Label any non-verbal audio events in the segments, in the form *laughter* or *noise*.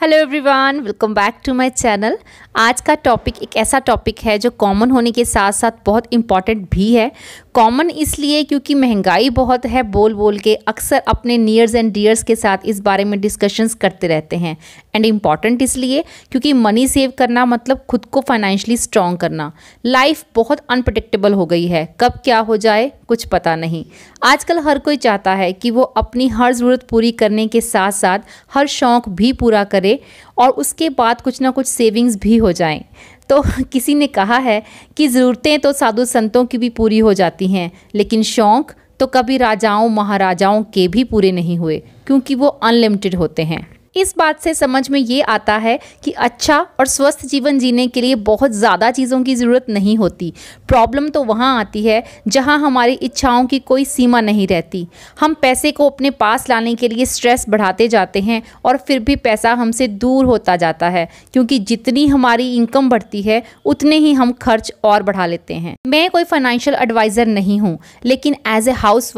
Hello everyone welcome back to my channel आज का topic एक ऐसा टॉपिक है जो कॉमन होने के साथ साथ बहुत इंपॉर्टेंट भी है। कॉमन इसलिए क्योंकि महँगाई बहुत है बोल बोल के अक्सर अपने नियर्स एंड डियर्स के साथ इस बारे में डिस्कशंस करते रहते हैं। एंड इंपॉर्टेंट इसलिए क्योंकि मनी सेव करना मतलब खुद को फाइनेंशियली स्ट्रॉन्ग करना। लाइफ बहुत अनप्रडिक्टेबल हो गई है। कब क्या हो जाए, कुछ पता नहीं। आजकल हर कोई चाहता है कि वो अपनी हर ज़रूरत पूरी करने के साथ साथ हर शौक़ भी पूरा करे और उसके बाद कुछ ना कुछ सेविंग्स भी हो जाएँ। तो *laughs* किसी ने कहा है कि ज़रूरतें तो साधु संतों की भी पूरी हो जाती हैं, लेकिन शौक़ तो कभी राजाओं, महाराजाओं के भी पूरे नहीं हुए, क्योंकि वो अनलिमिटेड होते हैं। इस बात से समझ में ये आता है कि अच्छा और स्वस्थ जीवन जीने के लिए बहुत ज़्यादा चीज़ों की ज़रूरत नहीं होती। प्रॉब्लम तो वहाँ आती है जहाँ हमारी इच्छाओं की कोई सीमा नहीं रहती। हम पैसे को अपने पास लाने के लिए स्ट्रेस बढ़ाते जाते हैं और फिर भी पैसा हमसे दूर होता जाता है, क्योंकि जितनी हमारी इनकम बढ़ती है, उतने ही हम खर्च और बढ़ा लेते हैं। मैं कोई फाइनेंशियल एडवाइज़र नहीं हूँ, लेकिन एज ए हाउस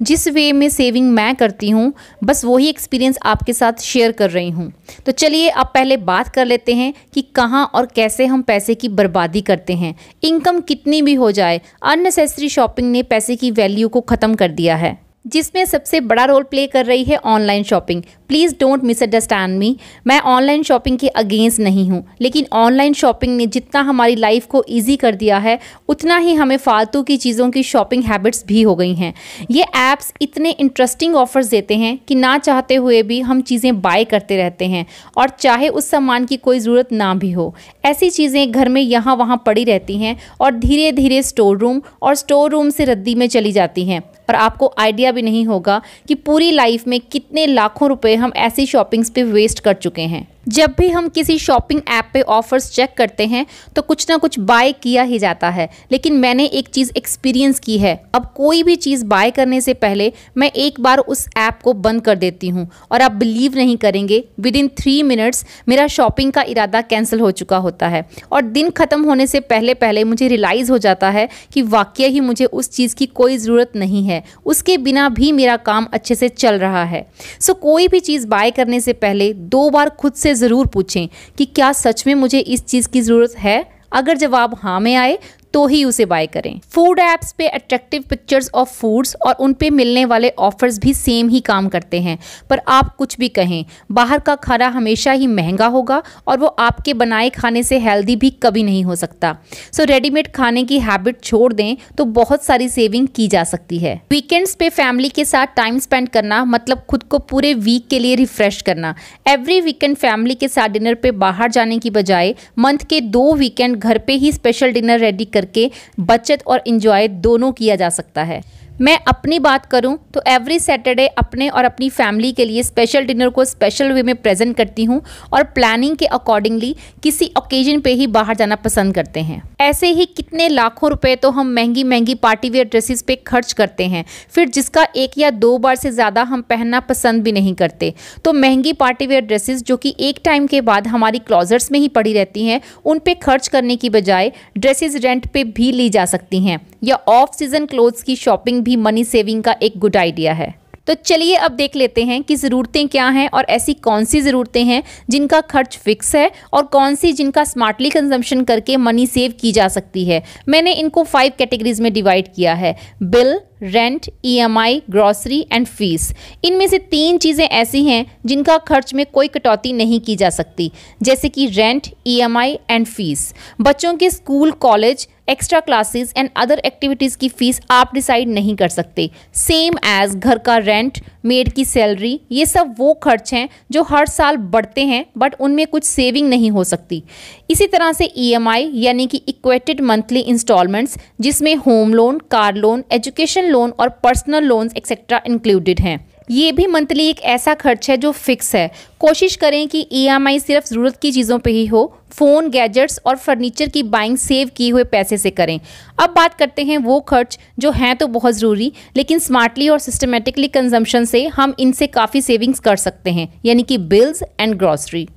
जिस वे में सेविंग मैं करती हूँ, बस वही एक्सपीरियंस आपके साथ शेयर कर रही हूँ। तो चलिए अब पहले बात कर लेते हैं कि कहाँ और कैसे हम पैसे की बर्बादी करते हैं। इनकम कितनी भी हो जाए, अननेसेसरी शॉपिंग ने पैसे की वैल्यू को ख़त्म कर दिया है। जिसमें सबसे बड़ा रोल प्ले कर रही है online shopping please don't misunderstand me मैं ऑनलाइन शॉपिंग के अगेंस्ट नहीं हूँ। लेकिन ऑनलाइन शॉपिंग ने जितना हमारी लाइफ को ईजी कर दिया है, उतना ही हमें फालतू की चीज़ों की शॉपिंग हैबिट्स भी हो गई हैं। ये ऐप्स इतने इंटरेस्टिंग ऑफर्स देते हैं कि ना चाहते हुए भी हम चीज़ें बाय करते रहते हैं और चाहे उस सामान की कोई ज़रूरत ना भी हो। ऐसी चीज़ें घर में यहाँ वहाँ पड़ी रहती हैं और धीरे धीरे स्टोर रूम और स्टोर रूम से रद्दी में चली जाती हैं। और आपको आइडिया भी नहीं होगा कि पूरी लाइफ में कितने लाखों रुपए हम ऐसी शॉपिंग्स पे वेस्ट कर चुके हैं। जब भी हम किसी शॉपिंग ऐप पे ऑफर्स चेक करते हैं तो कुछ ना कुछ बाय किया ही जाता है। लेकिन मैंने एक चीज़ एक्सपीरियंस की है। अब कोई भी चीज़ बाय करने से पहले मैं एक बार उस ऐप को बंद कर देती हूँ और आप बिलीव नहीं करेंगे विद इन थ्री मिनट्स मेरा शॉपिंग का इरादा कैंसिल हो चुका होता है। और दिन ख़त्म होने से पहले पहले मुझे रियलाइज़ हो जाता है कि वाक्य ही मुझे उस चीज़ की कोई ज़रूरत नहीं है। उसके बिना भी मेरा काम अच्छे से चल रहा है। सो कोई भी चीज़ बाय करने से पहले दो बार खुद से ज़रूर पूछें कि क्या सच में मुझे इस चीज़ की ज़रूरत है? अगर जवाब हाँ में आए तो ही उसे बाय करें। फ़ूड ऐप्स पे अट्रैक्टिव पिक्चर्स ऑफ़ फूड्स और उन पे मिलने वाले ऑफर्स भी सेम ही काम करते हैं। पर आप कुछ भी कहें, बाहर का खाना हमेशा ही महँगा होगा और वो आपके बनाए खाने से हेल्दी भी कभी नहीं हो सकता। सो रेडीमेड खाने की हैबिट छोड़ दें तो बहुत सारी सेविंग की जा सकती है। वीकेंड्स पे फैमिली के साथ टाइम स्पेंड करना मतलब खुद को पूरे वीक के लिए रिफ्रेश करना। एवरी वीकेंड फैमिली के साथ डिनर पे बाहर जाने की बजाय मंथ के दो वीकेंड घर पे ही स्पेशल डिनर रेडी कर करके बचत और इंजॉय दोनों किया जा सकता है। मैं अपनी बात करूँ तो एवरी सैटरडे अपने और अपनी फैमिली के लिए स्पेशल डिनर को स्पेशल वे में प्रेजेंट करती हूँ और प्लानिंग के अकॉर्डिंगली किसी ओकेजन पे ही बाहर जाना पसंद करते हैं। ऐसे ही कितने लाखों रुपए तो हम महँगी महँगी पार्टी वेयर ड्रेसेस पे खर्च करते हैं। फिर जिसका एक या दो बार से ज़्यादा हम पहनना पसंद भी नहीं करते। तो महँगी पार्टी वेयर ड्रेसेस जो कि एक टाइम के बाद हमारी क्लॉजर्स में ही पड़ी रहती हैं, उन पे खर्च करने की बजाय ड्रेसेस रेंट पे भी ली जा सकती हैं या ऑफ़ सीज़न क्लोथ्स की शॉपिंग भी मनी सेविंग का एक गुड आइडिया है। तो चलिए अब देख लेते हैं कि ज़रूरतें क्या हैं और ऐसी कौन सी ज़रूरतें हैं जिनका खर्च फिक्स है और कौन सी जिनका स्मार्टली कंजम्पशन करके मनी सेव की जा सकती है। मैंने इनको फाइव कैटेगरीज में डिवाइड किया है। Bill rent EMI grocery and fees इनमें से तीन चीज़ें ऐसी हैं जिनका खर्च में कोई कटौती नहीं की जा सकती, जैसे कि रेंट ईएमआई एंड फ़ीस बच्चों के school college extra classes and other activities की फ़ीस आप डिसाइड नहीं कर सकते। सेम एज घर का रेंट मेड की सैलरी ये सब वो खर्च हैं जो हर साल बढ़ते हैं बट उनमें कुछ सेविंग नहीं हो सकती। इसी तरह से ईएमआई e यानी कि इक्वेटेड मंथली इंस्टॉलमेंट्स जिसमें home loan car loan education loan और पर्सनल लोन्स एक्सेट्रा इंक्लूडेड हैं। ये भी मंथली एक ऐसा खर्च है जो फिक्स है। कोशिश करें कि ईएमआई e सिर्फ़ ज़रूरत की चीज़ों पे ही हो फ़ोन गैजेट्स और फर्नीचर की बाइंग सेव किए हुए पैसे से करें। अब बात करते हैं वो खर्च जो हैं तो बहुत ज़रूरी, लेकिन स्मार्टली और सिस्टमेटिकली कंजम्पशन से हम इनसे काफ़ी सेविंग्स कर सकते हैं, यानी कि बिल्स एंड ग्रॉसरी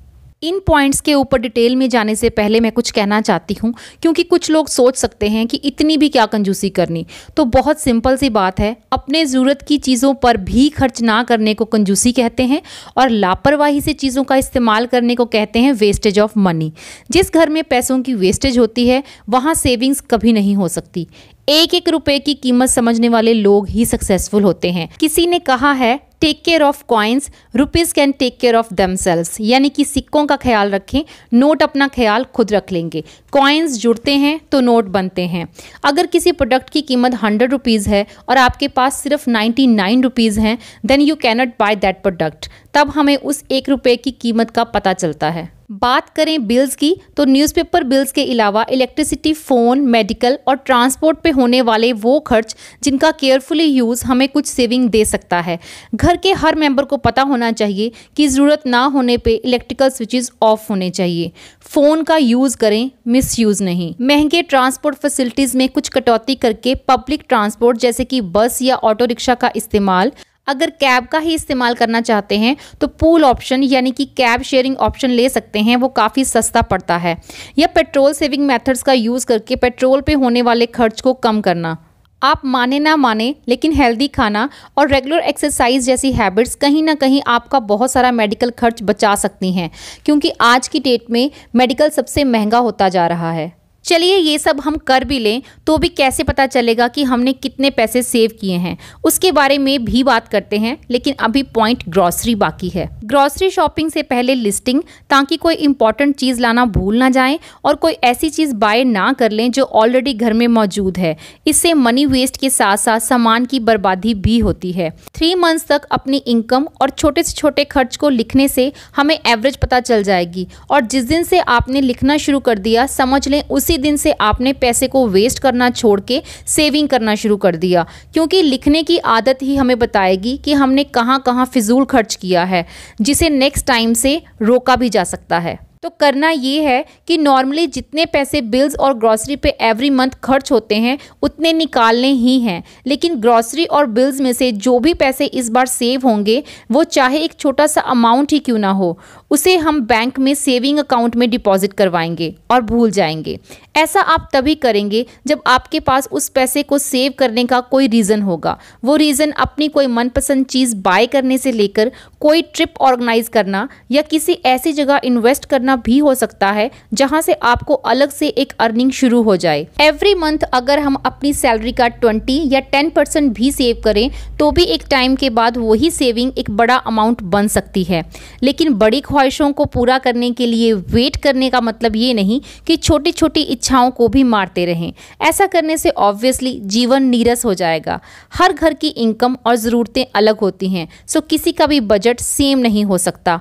इन पॉइंट्स के ऊपर डिटेल में जाने से पहले मैं कुछ कहना चाहती हूँ, क्योंकि कुछ लोग सोच सकते हैं कि इतनी भी क्या कंजूसी करनी। तो बहुत सिंपल सी बात है, अपने ज़रूरत की चीज़ों पर भी खर्च ना करने को कंजूसी कहते हैं और लापरवाही से चीज़ों का इस्तेमाल करने को कहते हैं वेस्टेज ऑफ़ मनी जिस घर में पैसों की वेस्टेज होती है, वहाँ सेविंग्स कभी नहीं हो सकती। एक एक रुपए की कीमत समझने वाले लोग ही सक्सेसफुल होते हैं। किसी ने कहा है take care of coins rupees can take care of them यानी कि सिक्कों का ख्याल रखें, नोट अपना ख्याल खुद रख लेंगे। कॉइन्स जुड़ते हैं तो नोट बनते हैं। अगर किसी प्रोडक्ट की कीमत हंड्रेड रुपीज़ है और आपके पास सिर्फ़ नाइन्टी नाइन रुपीज़ हैं then you cannot buy that product तब हमें उस एक रुपये की कीमत का पता चलता है। बात करें बिल्स की तो न्यूज़पेपर बिल्स के अलावा इलेक्ट्रिसिटी फ़ोन मेडिकल और ट्रांसपोर्ट पे होने वाले वो खर्च जिनका केयरफुली यूज़ हमें कुछ सेविंग दे सकता है। घर के हर मेंबर को पता होना चाहिए कि ज़रूरत ना होने पे इलेक्ट्रिकल स्विचेस ऑफ़ होने चाहिए। फ़ोन का यूज़ करें मिस यूज़ नहीं। महँगे ट्रांसपोर्ट फैसिलिटीज़ में कुछ कटौती करके पब्लिक ट्रांसपोर्ट जैसे कि बस या ऑटो रिक्शा का इस्तेमाल अगर कैब का ही इस्तेमाल करना चाहते हैं तो पूल ऑप्शन यानी कि कैब शेयरिंग ऑप्शन ले सकते हैं, वो काफ़ी सस्ता पड़ता है। या पेट्रोल सेविंग मेथड्स का यूज़ करके पेट्रोल पे होने वाले खर्च को कम करना। आप माने ना माने, लेकिन हेल्दी खाना और रेगुलर एक्सरसाइज जैसी हैबिट्स कहीं ना कहीं आपका बहुत सारा मेडिकल खर्च बचा सकती हैं, क्योंकि आज की डेट में मेडिकल सबसे महँगा होता जा रहा है। चलिए ये सब हम कर भी लें तो भी कैसे पता चलेगा कि हमने कितने पैसे सेव किए हैं? उसके बारे में भी बात करते हैं, लेकिन अभी पॉइंट ग्रॉसरी बाकी है। ग्रॉसरी शॉपिंग से पहले लिस्टिंग ताकि कोई इंपॉर्टेंट चीज़ लाना भूल ना जाए और कोई ऐसी चीज़ बाय ना कर लें जो ऑलरेडी घर में मौजूद है। इससे मनी वेस्ट के साथ साथ सामान की बर्बादी भी होती है। थ्री मंथ्स तक अपनी इनकम और छोटे से छोटे खर्च को लिखने से हमें एवरेज पता चल जाएगी और जिस दिन से आपने लिखना शुरू कर दिया, समझ लें उसी उसी दिन से आपने पैसे को वेस्ट करना छोड़ के सेविंग करना शुरू कर दिया। क्योंकि लिखने की आदत ही हमें बताएगी कि हमने कहाँ कहाँ फिजूल खर्च किया है, जिसे नेक्स्ट टाइम से रोका भी जा सकता है। तो करना ये है कि नॉर्मली जितने पैसे बिल्स और ग्रॉसरी पे एवरी मंथ खर्च होते हैं, उतने निकालने ही हैं। लेकिन ग्रॉसरी और बिल्स में से जो भी पैसे इस बार सेव होंगे, वो चाहे एक छोटा सा अमाउंट ही क्यों ना हो, उसे हम बैंक में सेविंग अकाउंट में डिपॉजिट करवाएँगे और भूल जाएँगे। ऐसा आप तभी करेंगे जब आपके पास उस पैसे को सेव करने का कोई रीज़न होगा। वो रीज़न अपनी कोई मनपसंद चीज़ बाय करने से लेकर कोई ट्रिप ऑर्गेनाइज करना या किसी ऐसी जगह इन्वेस्ट करना भी हो सकता है, जहाँ से आपको अलग से एक अर्निंग शुरू हो जाए। एवरी मंथ अगर हम अपनी सैलरी का ट्वेंटी या टेन परसेंट भी सेव करें तो भी एक टाइम के बाद वही सेविंग एक बड़ा अमाउंट बन सकती है। लेकिन बड़ी ख्वाहिशों को पूरा करने के लिए वेट करने का मतलब ये नहीं कि छोटी छोटी इच्छाओं को भी मारते रहें। ऐसा करने से ऑब्वियसली जीवन नीरस हो जाएगा। हर घर की इनकम और ज़रूरतें अलग होती हैं सो किसी का भी बजट सेम नहीं हो सकता।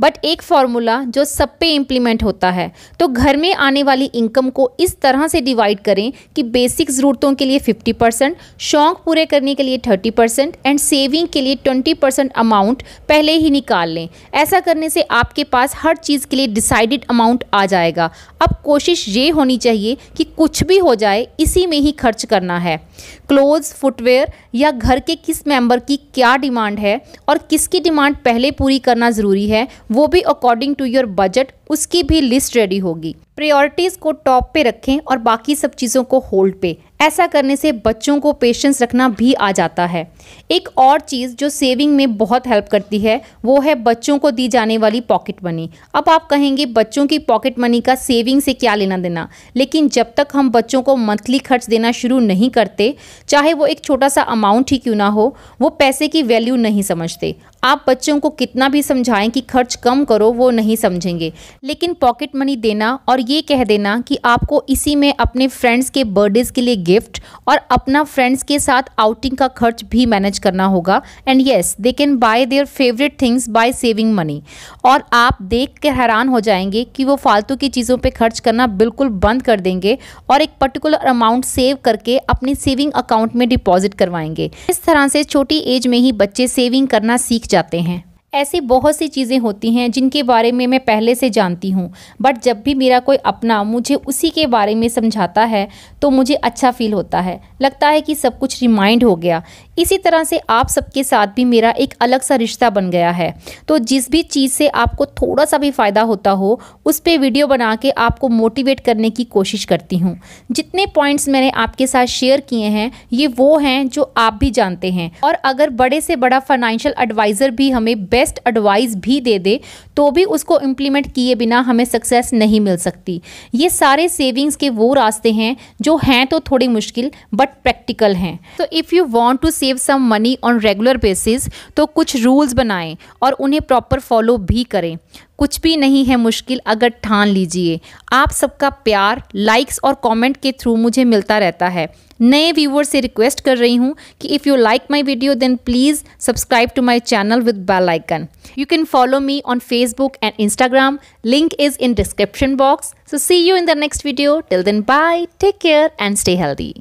बट एक फॉर्मूला जो सब पे इम्प्लीमेंट होता है। तो घर में आने वाली इनकम को इस तरह से डिवाइड करें कि बेसिक ज़रूरतों के लिए 50 परसेंट शौक पूरे करने के लिए 30 परसेंट एंड सेविंग के लिए 20 परसेंट अमाउंट पहले ही निकाल लें। ऐसा करने से आपके पास हर चीज़ के लिए डिसाइडेड अमाउंट आ जाएगा। अब कोशिश ये होनी चाहिए कि कुछ भी हो जाए, इसी में ही खर्च करना है। क्लोथ्स फुटवेयर या घर के किस मेंबर की क्या डिमांड है और किसकी डिमांड पहले पूरी करना ज़रूरी है, वो भी अकॉर्डिंग टू योर बजट उसकी भी लिस्ट रेडी होगी। प्रायोरिटीज़ को टॉप पे रखें और बाकी सब चीज़ों को होल्ड पे। ऐसा करने से बच्चों को पेशेंस रखना भी आ जाता है। एक और चीज़ जो सेविंग में बहुत हेल्प करती है, वो है बच्चों को दी जाने वाली पॉकेट मनी अब आप कहेंगे, बच्चों की पॉकेट मनी का सेविंग से क्या लेना देना? लेकिन जब तक हम बच्चों को मंथली खर्च देना शुरू नहीं करते, चाहे वो एक छोटा सा अमाउंट ही क्यों ना हो, वो पैसे की वैल्यू नहीं समझते। आप बच्चों को कितना भी समझाएँ कि खर्च कम करो, वो नहीं समझेंगे। लेकिन पॉकेट मनी देना और ये कह देना कि आपको इसी में अपने फ्रेंड्स के बर्थडेज के लिए गिफ्ट और अपना फ्रेंड्स के साथ आउटिंग का खर्च भी मैनेज करना होगा। And yes they can buy their favourite things by saving money और आप देख कर हैरान हो जाएँगे कि वो फालतू की चीज़ों पर खर्च करना बिल्कुल बंद कर देंगे और एक पर्टिकुलर अमाउंट सेव करके अपनी सेविंग अकाउंट में डिपॉजिट करवाएँगे। इस तरह से छोटी एज में ही बच्चे सेविंग करना सीख जाते हैं। ऐसी बहुत सी चीज़ें होती हैं जिनके बारे में मैं पहले से जानती हूँ। बट जब भी मेरा कोई अपना मुझे उसी के बारे में समझाता है तो मुझे अच्छा फील होता है। लगता है कि सब कुछ रिमाइंड हो गया। इसी तरह से आप सबके साथ भी मेरा एक अलग सा रिश्ता बन गया है। तो जिस भी चीज़ से आपको थोड़ा सा भी फ़ायदा होता हो, उस पर वीडियो बना के आपको मोटिवेट करने की कोशिश करती हूँ। जितने पॉइंट्स मैंने आपके साथ शेयर किए हैं, ये वो हैं जो आप भी जानते हैं। और अगर बड़े से बड़ा फाइनेंशियल एडवाइज़र भी हमें बेस्ट एडवाइस भी दे दे तो भी उसको इम्प्लीमेंट किए बिना हमें सक्सेस नहीं मिल सकती। ये सारे सेविंग्स के वो रास्ते हैं, जो हैं तो थोड़ी मुश्किल बट प्रैक्टिकल हैं। तो if you want to save some money on regular basis तो कुछ रूल्स बनाएँ और उन्हें प्रॉपर फॉलो भी करें। कुछ भी नहीं है मुश्किल, अगर ठान लीजिए। आप सबका प्यार लाइक्स और कमेंट के थ्रू मुझे मिलता रहता है। नए व्यूवर से रिक्वेस्ट कर रही हूँ कि if you like my video then please subscribe to my channel with bell icon you can follow me on Facebook and Instagram link is in description box so see you in the next video till then bye take care and stay healthy